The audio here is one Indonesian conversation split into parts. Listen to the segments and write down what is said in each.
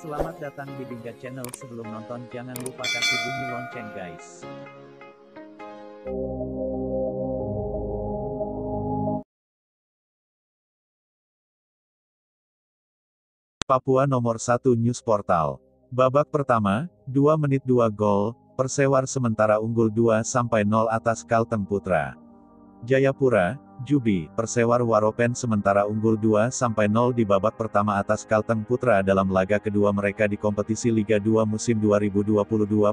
Selamat datang di Bingga Channel sebelum nonton jangan lupa kasih bunyi lonceng guys. Papua nomor 1 News Portal. Babak pertama, 2 menit 2 gol, Persewar sementara unggul 2 sampai 0 atas Kalteng Putra. Jayapura, Jubi, Persewar Waropen sementara unggul 2 sampai 0 di babak pertama atas Kalteng Putra dalam laga kedua mereka di kompetisi Liga 2 musim 2022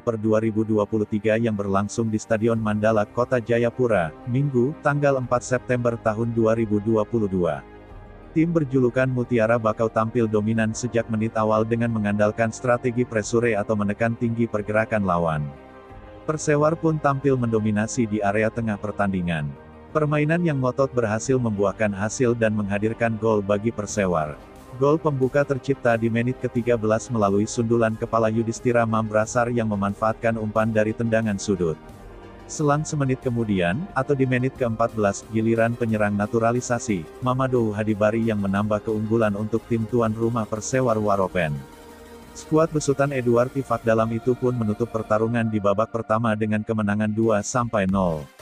per 2023 yang berlangsung di Stadion Mandala Kota Jayapura, Minggu, tanggal 4 September tahun 2022. Tim berjulukan Mutiara Bakau tampil dominan sejak menit awal dengan mengandalkan strategi pressure atau menekan tinggi pergerakan lawan. Persewar pun tampil mendominasi di area tengah pertandingan. Permainan yang ngotot berhasil membuahkan hasil dan menghadirkan gol bagi Persewar. Gol pembuka tercipta di menit ke-13 melalui sundulan kepala Yudhistira Mambrasar yang memanfaatkan umpan dari tendangan sudut. Selang semenit kemudian, atau di menit ke-14, giliran penyerang naturalisasi, Mamadou Hadibari yang menambah keunggulan untuk tim tuan rumah Persewar Waropen. Skuad besutan Edward Tifak dalam itu pun menutup pertarungan di babak pertama dengan kemenangan 2-0.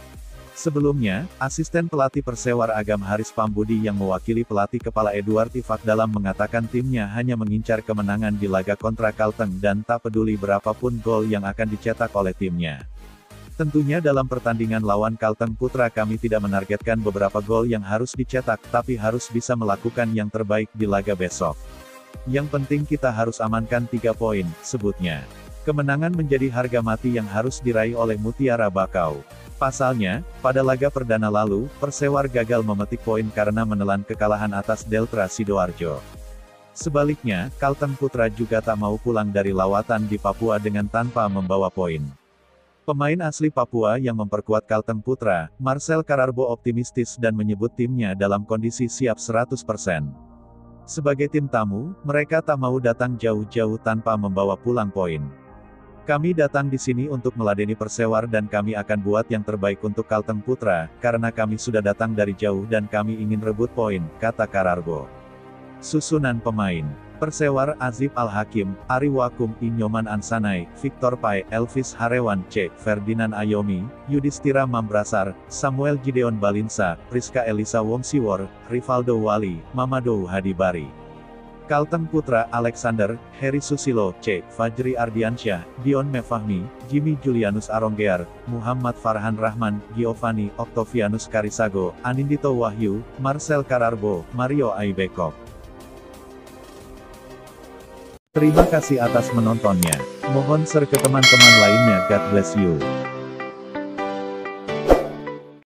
Sebelumnya, asisten pelatih Persewar Agam Haris Pambudi yang mewakili pelatih kepala Edward Tifak dalam mengatakan timnya hanya mengincar kemenangan di laga kontra Kalteng dan tak peduli berapapun gol yang akan dicetak oleh timnya. Tentunya dalam pertandingan lawan Kalteng Putra kami tidak menargetkan beberapa gol yang harus dicetak, tapi harus bisa melakukan yang terbaik di laga besok. Yang penting kita harus amankan tiga poin, sebutnya. Kemenangan menjadi harga mati yang harus diraih oleh Mutiara Bakau. Pasalnya, pada laga perdana lalu, Persewar gagal memetik poin karena menelan kekalahan atas Delta Sidoarjo. Sebaliknya, Kalteng Putra juga tak mau pulang dari lawatan di Papua dengan tanpa membawa poin. Pemain asli Papua yang memperkuat Kalteng Putra, Marcel Kararbo optimistis dan menyebut timnya dalam kondisi siap 100%. Sebagai tim tamu, mereka tak mau datang jauh-jauh tanpa membawa pulang poin. Kami datang di sini untuk meladeni Persewar dan kami akan buat yang terbaik untuk Kalteng Putra, karena kami sudah datang dari jauh dan kami ingin rebut poin, kata Kararbo. Susunan pemain Persewar Azib Al-Hakim, Ari Wakum, Inyoman Ansanai, Victor Pai, Elvis Harewan, C. Ferdinand Ayomi, Yudhistira Mambrasar, Samuel Gideon Balinsa, Priska Elisa Wongsiwor, Rivaldo Wali, Mamadou Hadibari. Kalteng Putra, Alexander, Heri Susilo, C. Fajri Ardiansyah, Dion Mefahmi, Jimmy Julianus Aronggear, Muhammad Farhan Rahman, Giovanni, Octavianus Karisago, Anindito Wahyu, Marcel Kararbo, Mario Aibekok. Terima kasih atas menontonnya. Mohon share ke teman-teman lainnya. God bless you.